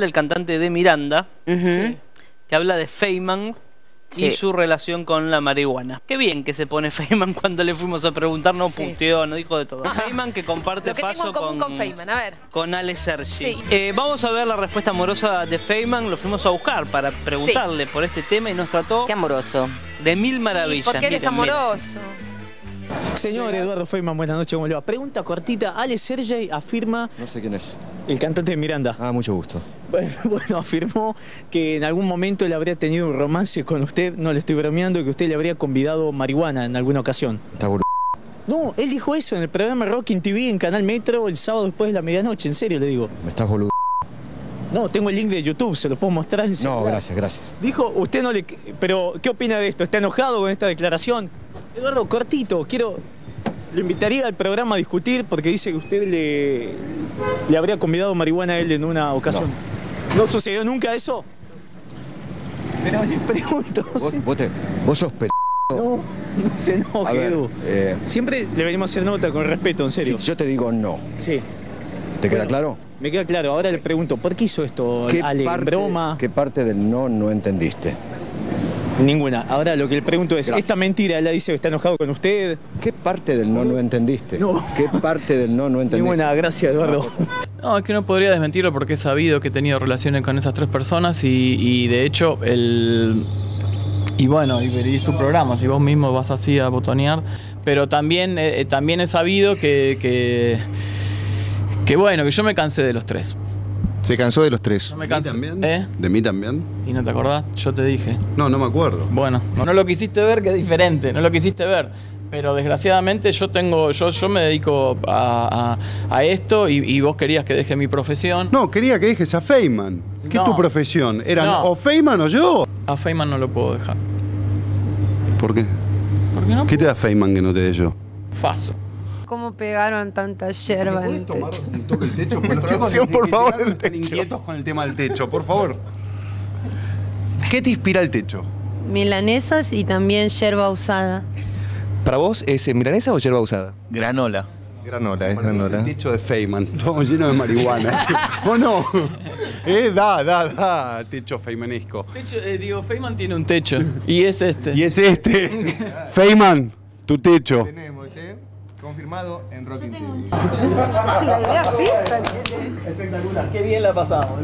del cantante de Miranda, que habla de Feynman y su relación con la marihuana. Qué bien que se pone Feynman cuando le fuimos a preguntar, no Sí. puteó, no dijo de todo. Ajá. Feynman que comparte Lo que tengo paso en con, con Feynman, a ver. con Ale Sergi. Sí. Eh, vamos a ver la respuesta amorosa de Feynman, lo fuimos a buscar para preguntarle por este tema y nos trató Qué amoroso. de mil maravillas. porque él es Miren, miren. Señor Eduardo Feynman, buenas noches, ¿cómo le va? Pregunta cortita, Ale Sergey afirma, No sé quién es. el cantante de Miranda, Ah, mucho gusto. bueno, bueno, afirmó que en algún momento él habría tenido un romance con usted, no le estoy bromeando, y que usted le habría convidado marihuana en alguna ocasión. Está boludo. No, él dijo eso en el programa Rocking TV en Canal Metro el sábado después de la medianoche, en serio le digo. Me estás boludo. No, tengo el link de YouTube, se lo puedo mostrar en No, gracias, gracias. Dijo, usted no le... Pero, ¿qué opina de esto? ¿Está enojado con esta declaración? Eduardo, cortito, quiero... Le invitaría al programa a discutir porque dice que usted le, le habría convidado marihuana a él en una ocasión. ¿No, sucedió nunca eso? Pero le pregunto... Vos, sí. vos, te- vos sos pe... No, no se enoje, Edu. eh, Siempre le venimos a hacer nota con respeto, en si serio. yo te digo no, Sí. ¿te queda Bueno, claro? Me queda claro. Ahora le pregunto, ¿por qué hizo esto, Ale? ¿En parte, broma? ¿Qué parte del no no entendiste? Ninguna. Ahora lo que le pregunto es, Gracias. ¿esta mentira él la dice que está enojado con usted? ¿Qué parte del no no entendiste? No. ¿Qué parte del no no entendiste? Ninguna, gracias Eduardo. No, es que no podría desmentirlo porque he sabido que he tenido relaciones con esas tres personas y, y de hecho el... Y bueno, y, y es tu programa, si vos mismo vas así a botonear, pero también, eh, eh, también he sabido que, que, que bueno, que yo me cansé de los tres. Se cansó de los tres. Yo me ¿De mí cansé. también? ¿Eh? ¿De mí también? ¿Y no te acordás? Yo te dije. No, no me acuerdo. Bueno, no lo quisiste ver, que es diferente, no lo quisiste ver. Pero desgraciadamente yo tengo, yo, yo me dedico a, a- a esto y, y vos querías que deje mi profesión. No, quería que dejes a Feynman. ¿Qué No. es tu profesión? ¿Eran No. o Feynman o yo? A Feynman no lo puedo dejar. ¿Por qué? ¿Por qué no? ¿Qué te da Feynman que no te dé yo? Faso. ¿Cómo pegaron tanta yerba en el techo? un toque el techo? Producción, por favor, el techo. inquietos con el tema del techo, por favor. ¿Qué te inspira el techo? Milanesas y también yerba usada. ¿Para vos es eh, milanesa o yerba usada? Granola. Granola, es granola. el techo de Feynman, todo lleno de marihuana. ¿O no? Eh, da, da, da, techo feymanesco. Techo, eh, digo, Feynman tiene un techo y es este. Y es este. Feynman, tu techo. Tenemos, ¿eh? Confirmado en Rocking TV. Espectacular, qué bien la pasamos.